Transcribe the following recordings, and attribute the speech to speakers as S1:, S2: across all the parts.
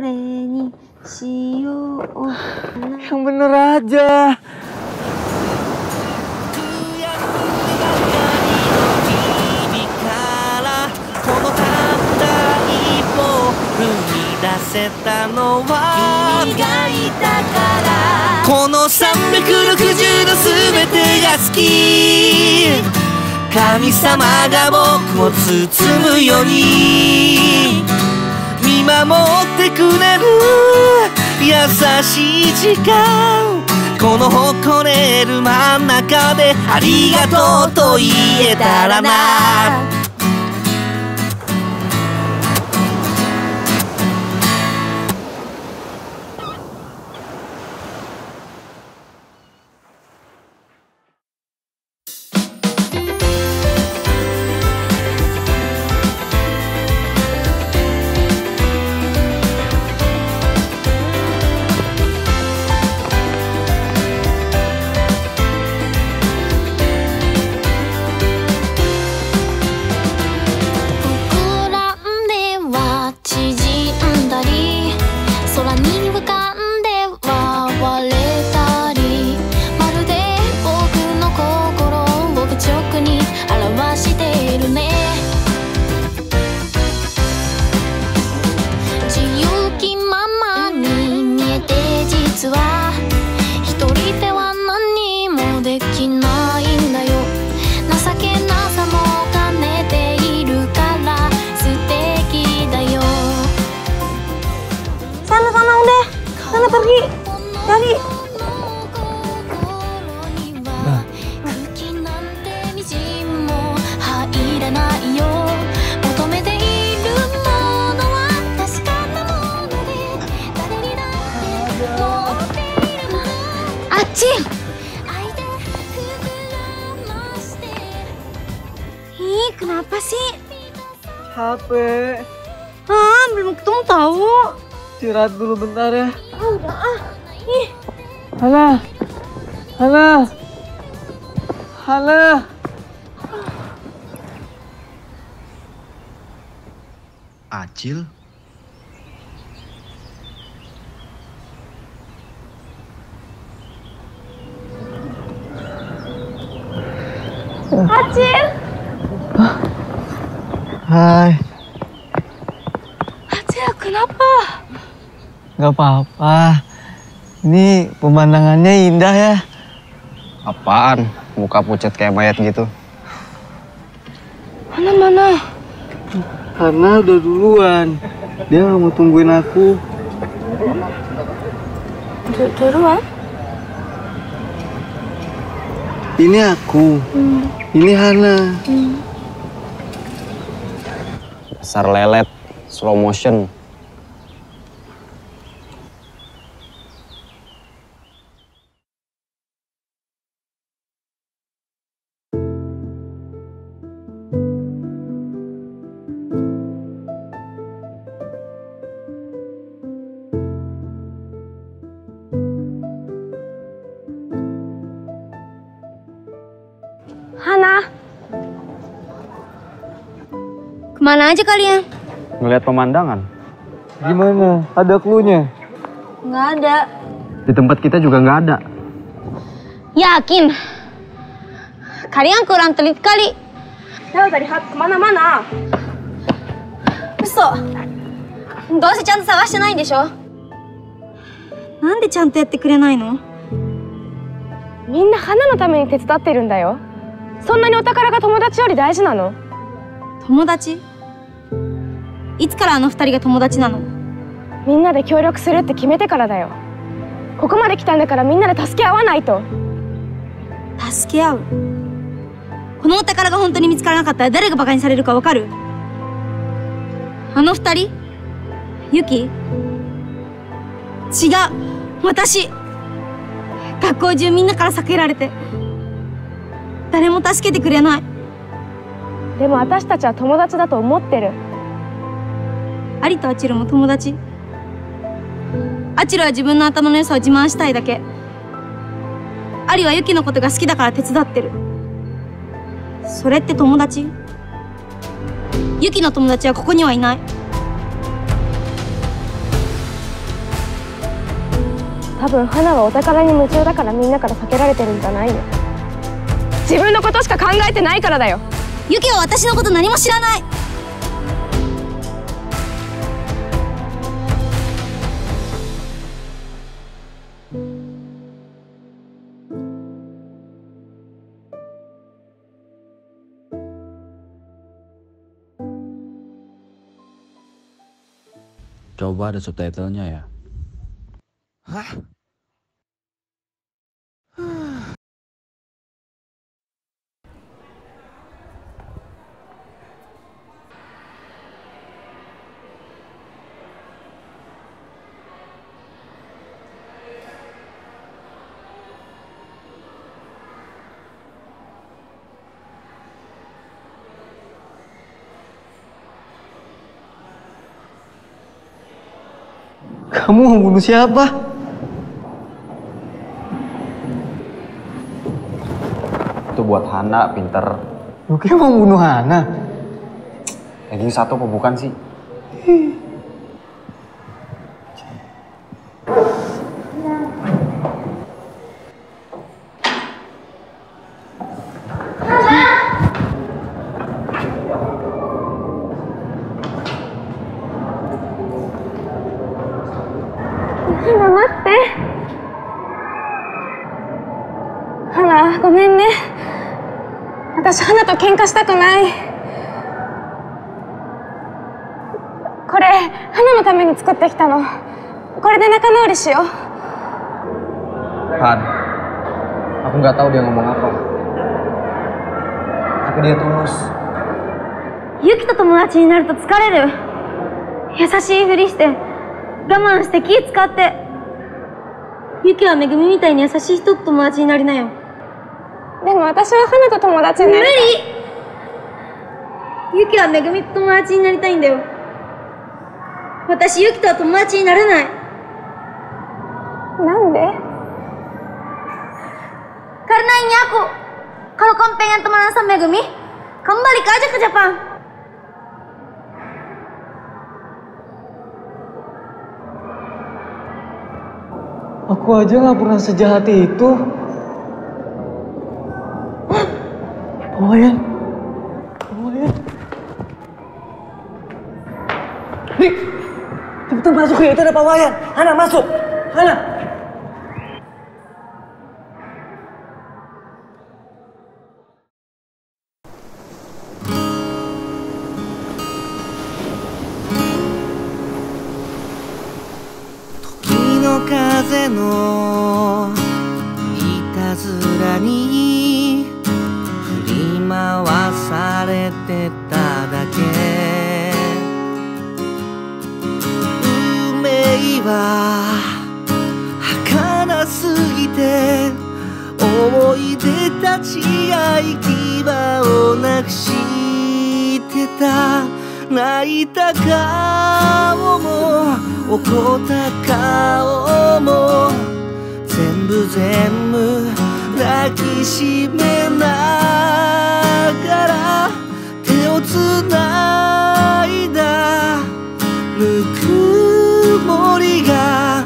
S1: れにしよう
S2: Yang bener aja.
S3: 「この360度すべてが好き」「神様が僕を包むように」「見守ってくれる。優しい時間」「この誇れる真ん中でありがとうと言えたらな」
S4: の
S1: あっち Ih kenapa sih
S2: Capek.
S1: Ah belum ketemu tahu
S2: Istirahat dulu bentar ya.
S1: Ah udah ah Ih
S2: Hana. Hana. Hana.
S3: Acil
S1: Acil
S2: Hai.
S1: Acil kenapa
S2: Gak apa-apa. Ini pemandangannya indah ya.
S5: Apaan? Muka pucat kayak mayat gitu.
S1: Mana mana
S2: Karena udah duluan. Dia nggak mau tungguin aku.
S1: Du- Duluan
S2: Ini aku. Ini Hana.
S5: Dasar lelet, slow motion.
S1: Kemana aja kalian?
S5: Ngeliat pemandangan.
S2: Gimana? Ada clue-nya?
S1: Nggak ada
S5: Di tempat kita juga nggak ada.
S1: Yakin? Kalian kurang teliti kali
S6: なおたりは kemana-mana
S1: 嘘どうせちゃんと探してないんでしょなんでちゃんとやってくれないの
S6: みんな花のために手伝ってるんだよそんなにお宝が友達より大事なの
S1: 友達いつからあの二人が友達なの？
S6: みんなで協力するって決めてからだよ。ここまで来たんだからみんなで助け合わないと。
S1: 助け合う？このお宝が本当に見つからなかったら誰がバカにされるかわかる？あの二人？ユキ？違う。私。学校中みんなから避けられて。誰も助けてくれない。
S6: でも私たちは友達だと思ってる
S1: アリとアチルも友達。アチルは自分の頭の良さを自慢したいだけ。アリはユキのことが好きだから手伝ってる。それって友達？ユキの友達はここにはいない。
S6: 多分花はお宝に夢中だからみんなから避けられてるんじゃないの？自分のことしか考えてないからだよ
S1: ユキは私のこと何も知らない
S7: ？Coba ada subtitlenya ya.
S3: Hah?
S2: Kamu membunuh siapa?
S5: Itu buat Hana, pinter.
S2: Lu mau bunuh Hana?
S5: Daging satu apa bukan sih?
S6: 花花ごめんね。私花と喧嘩したくない。これ花のために作ってきたの。これで仲直りしよう。
S5: Han, aku nggak tahu dia ngomong apa. Tapi dia tulus.
S1: ユキと友達になると疲れる優しいふりして我慢して気使ってユキはめぐみみたいに優しい人と友達になりなよ
S6: でも私は花と友達になる無
S1: 理。ユキはめぐみと友達になりたいんだよ。私ゆきとは友達になれない。
S6: なんで？
S1: カルナイニャコカロコンペニャ
S2: ントマランサンめぐみ。頑張りかアジャクジャ
S3: パン。アクアジャンプランスジ
S2: ャハティト Come on cepetan masuk ya, itu ada Pak Wayan. Hana masuk. Hana.
S3: No れてただけ」「運命は儚すぎて思い出たち合い牙をなくしてた」泣いた顔も怒った顔も全部全部抱きしめながら。つないだぬくもりが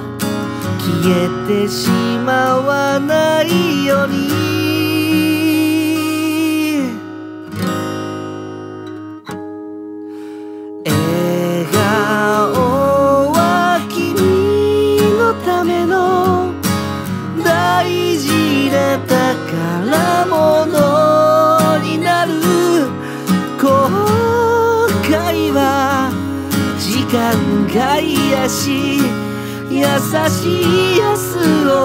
S3: 消えてしまわないように。が癒し優しい明日を